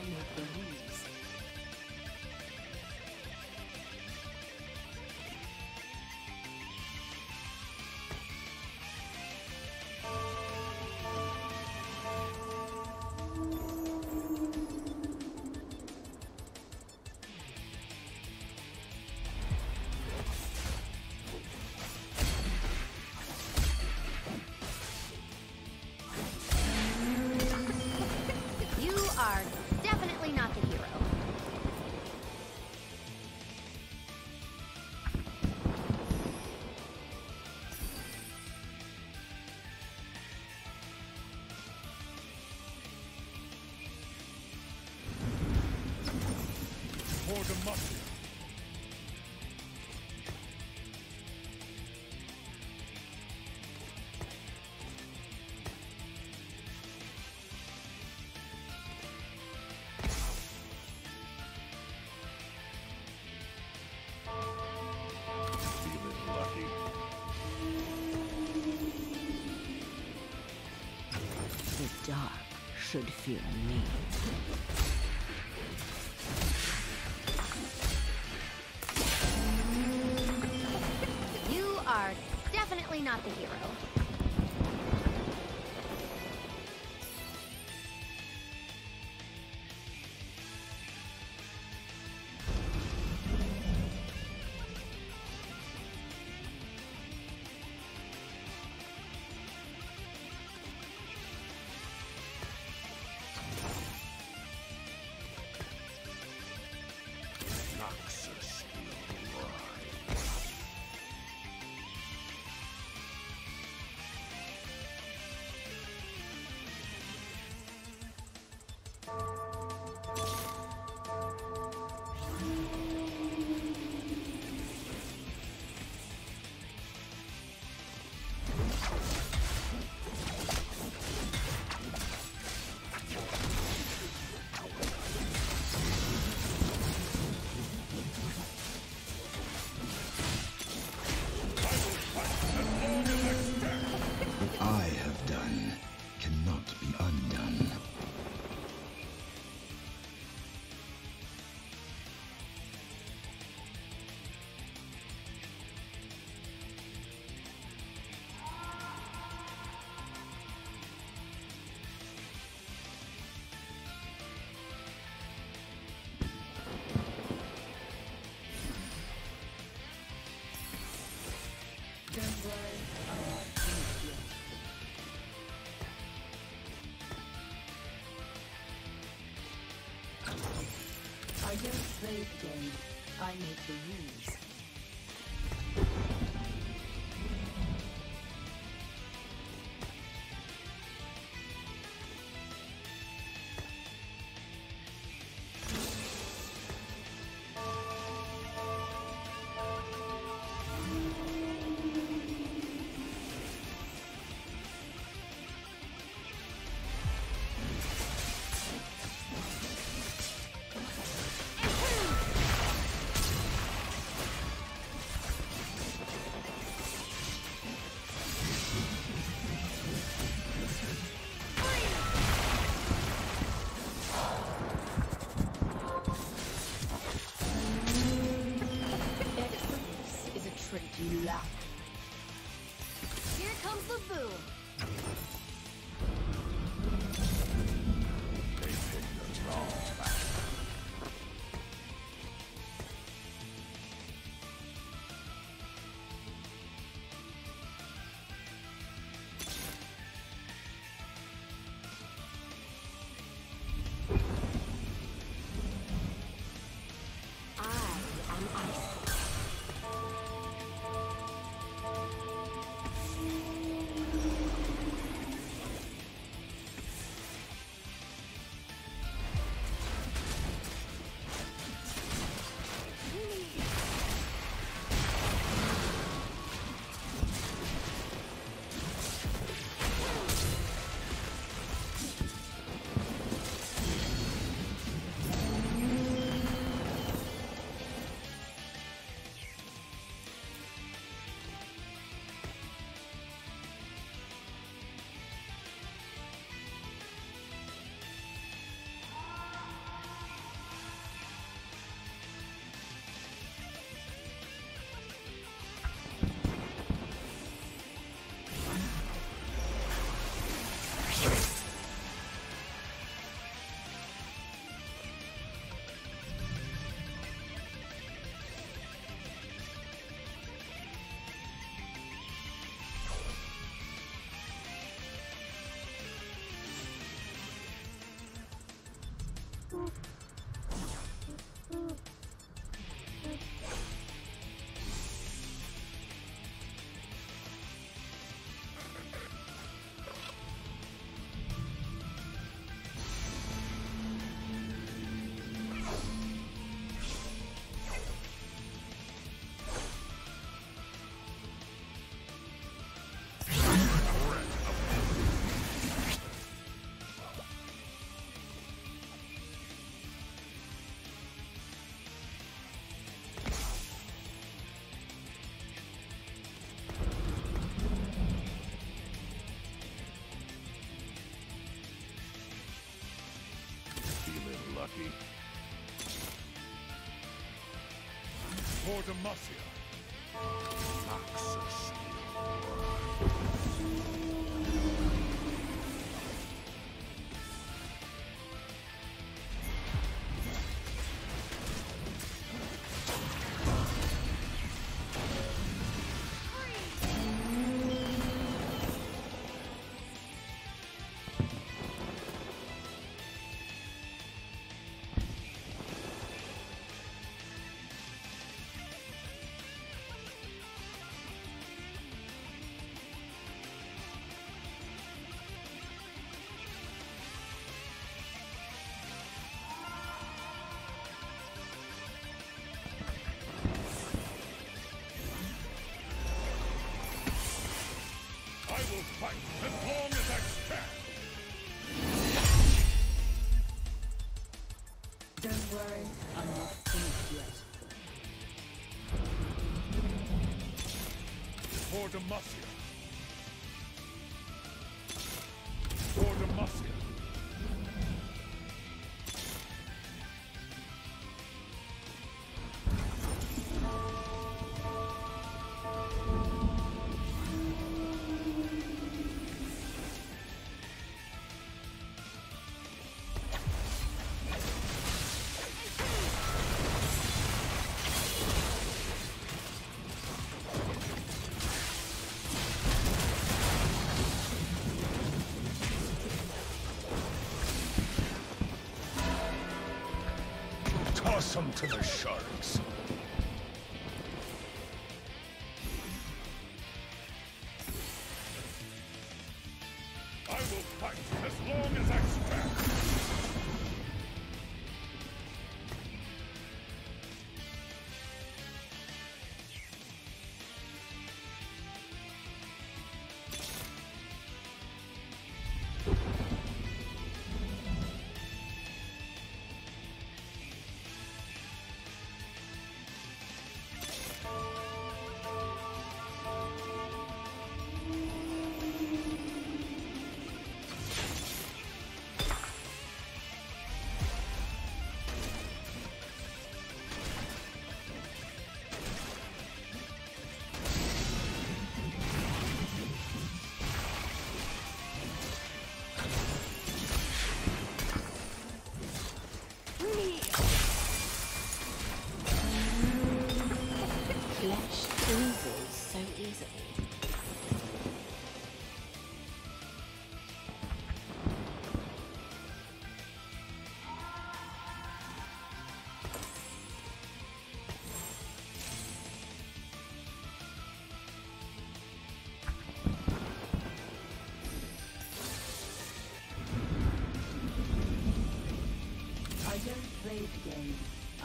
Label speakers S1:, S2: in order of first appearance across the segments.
S1: I make
S2: believe.
S3: for.
S4: The dark should fear me.
S2: not the hero.
S5: I
S1: make the rules.
S3: For Demacia. Will fight as long as I stand.
S1: Don't worry, I'm not finished yet.
S3: For Demacia. Them to the sharks.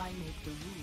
S3: I
S1: make the rules.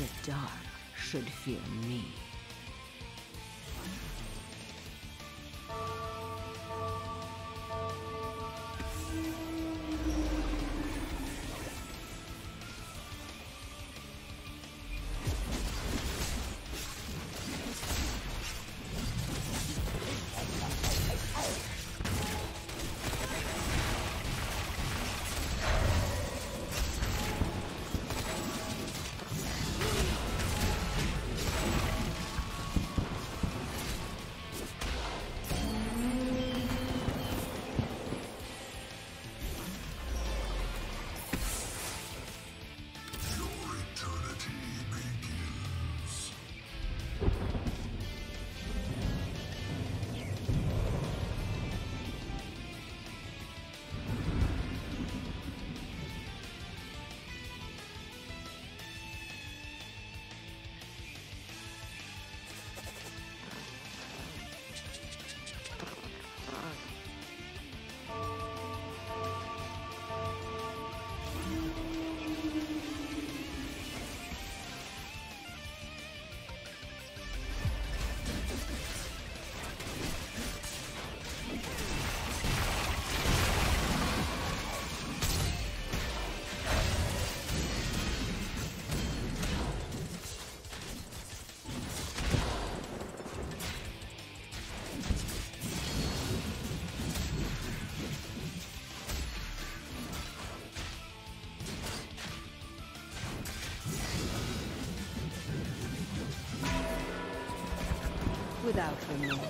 S4: The dark should fear me. Without remorse.
S2: Noxus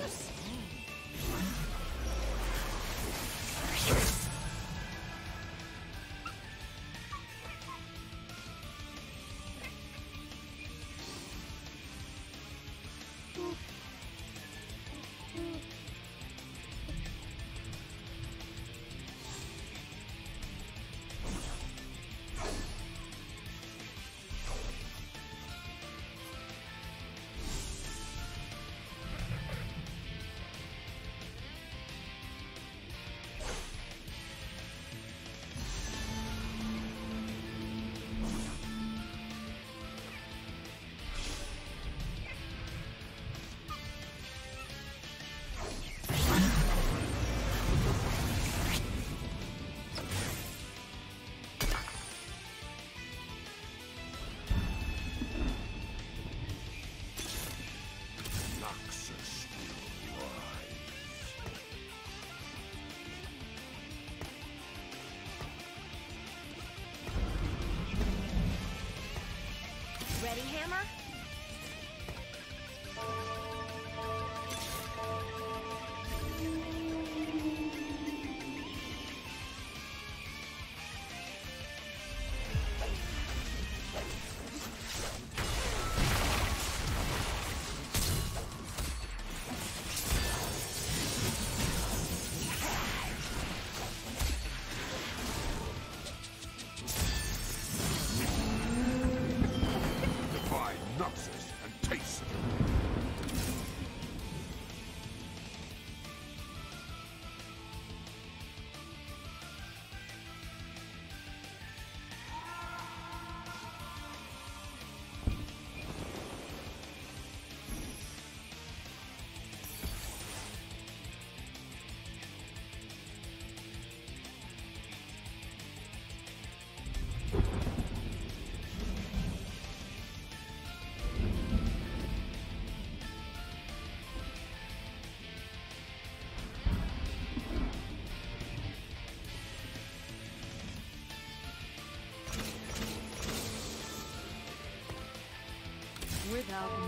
S6: Without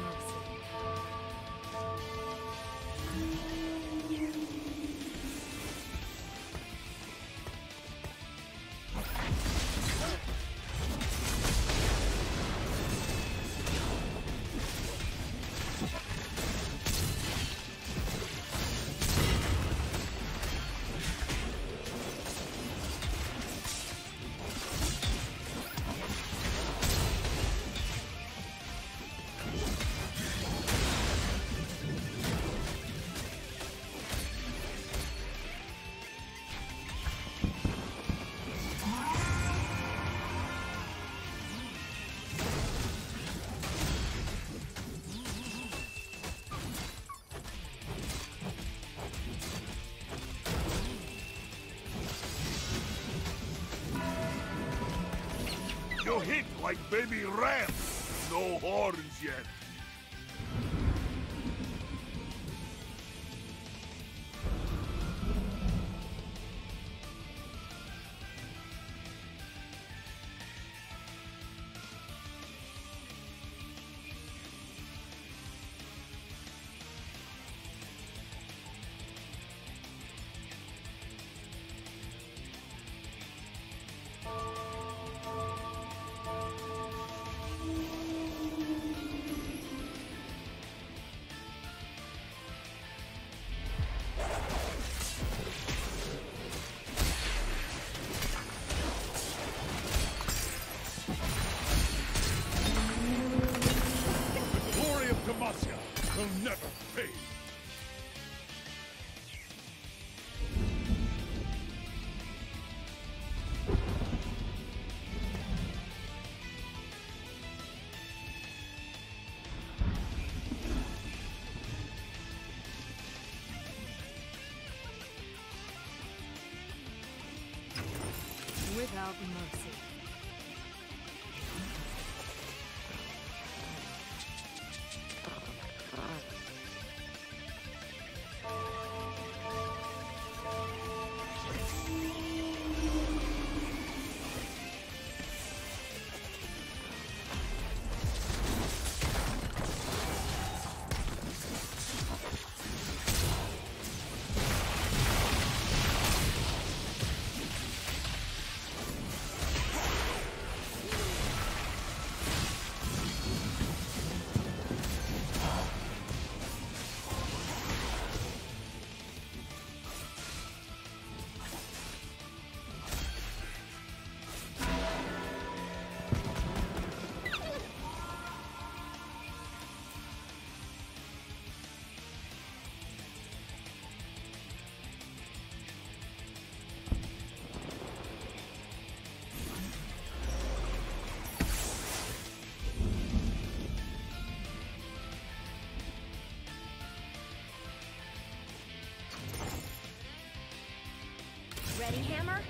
S2: baby ram. No horns
S6: Without Ready, Hammer?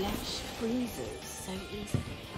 S4: Flesh freezes so easily.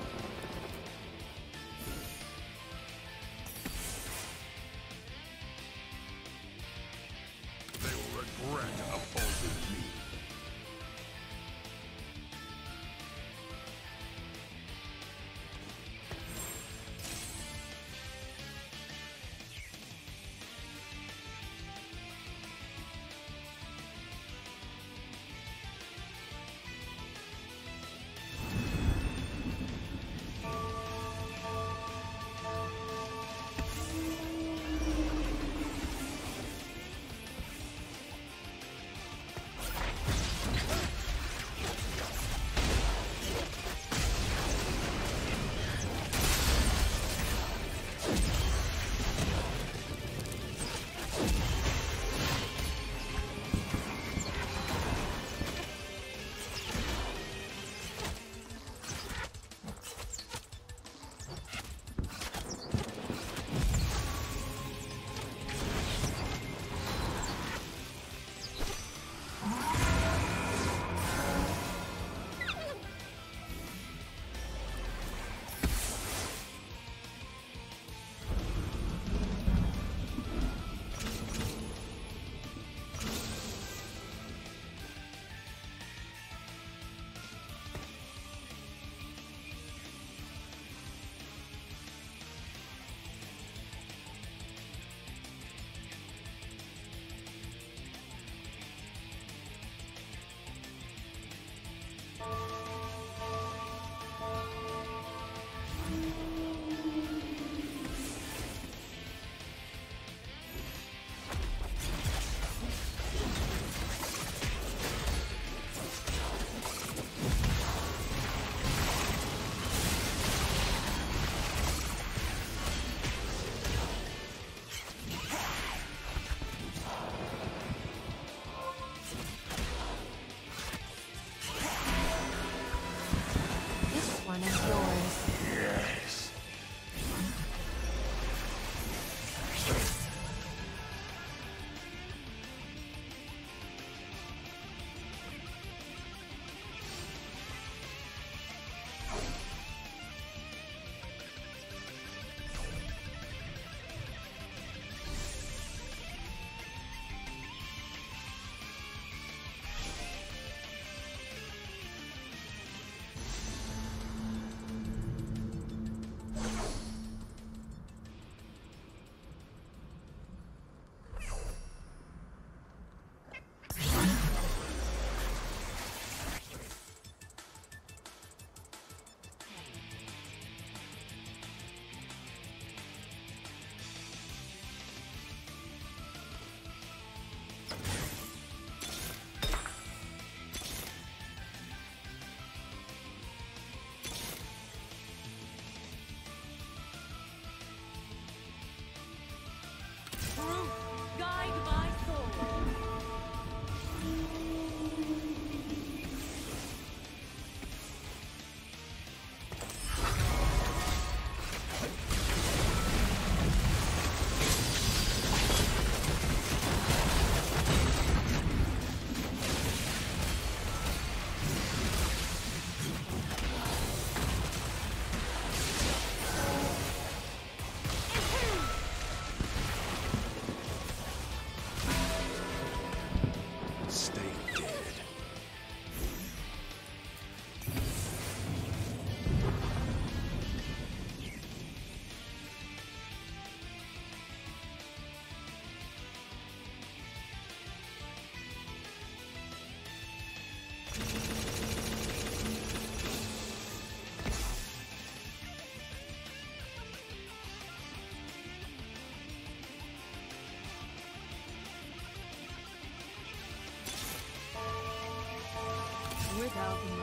S6: Without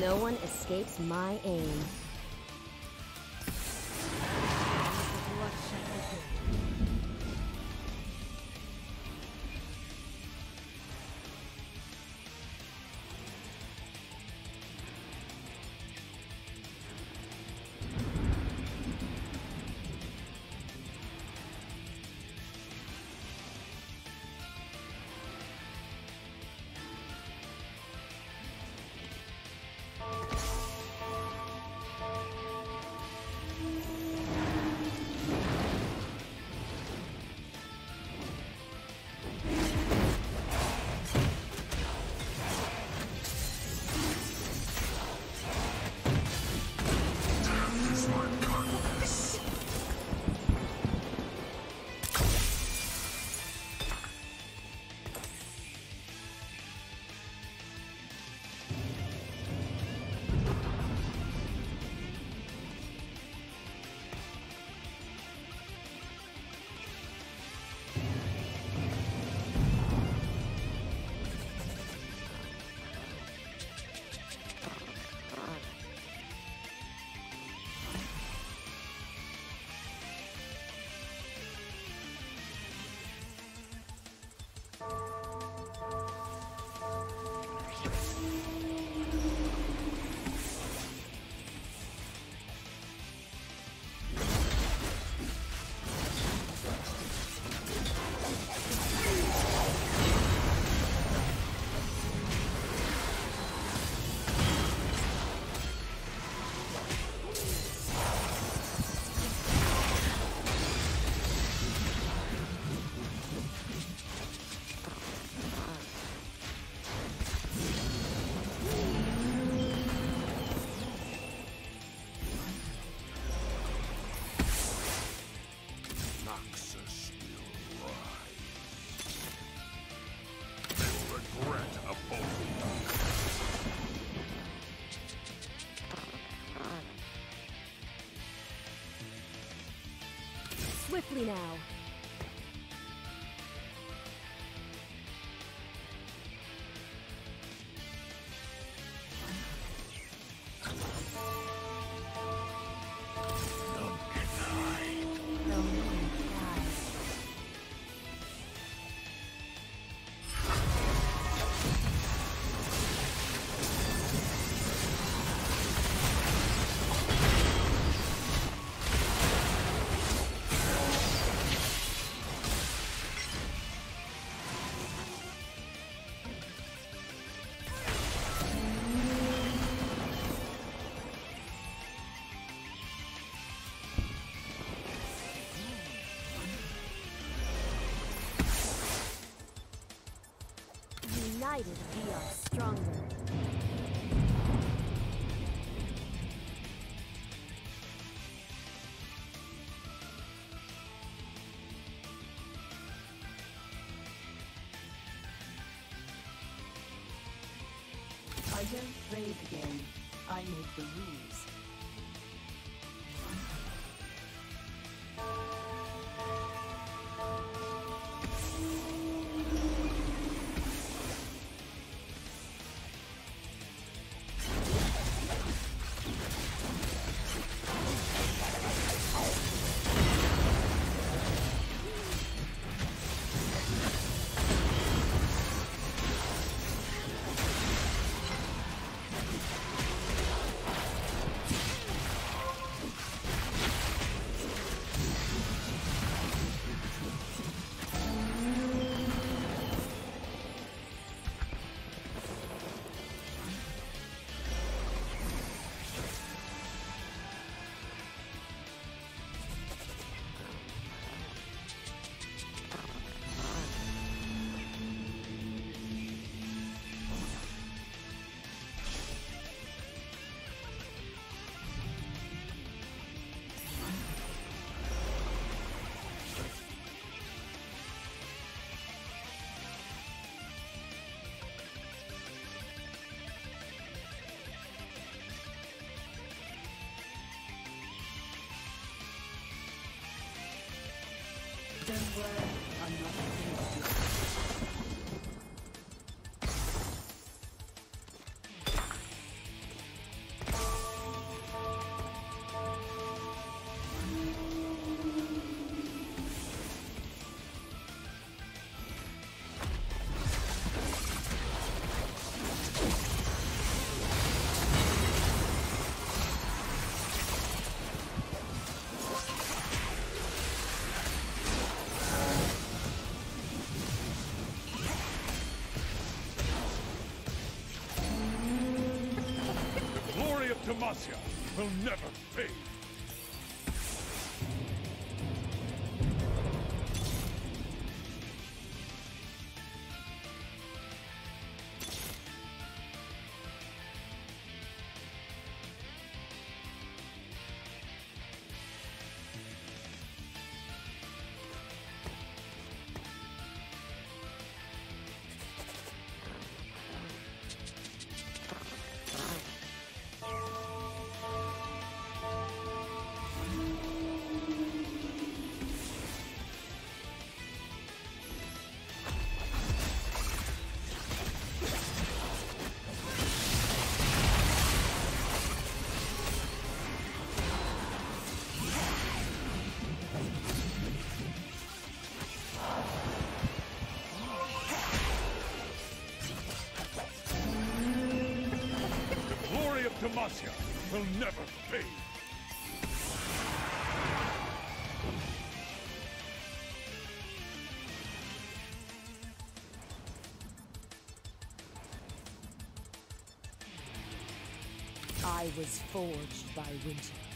S2: No one escapes my aim. Swiftly now. We are stronger.
S1: I don't play the game. I make the rules. Don't worry,
S3: will never Will never fade.
S6: I was forged by winter.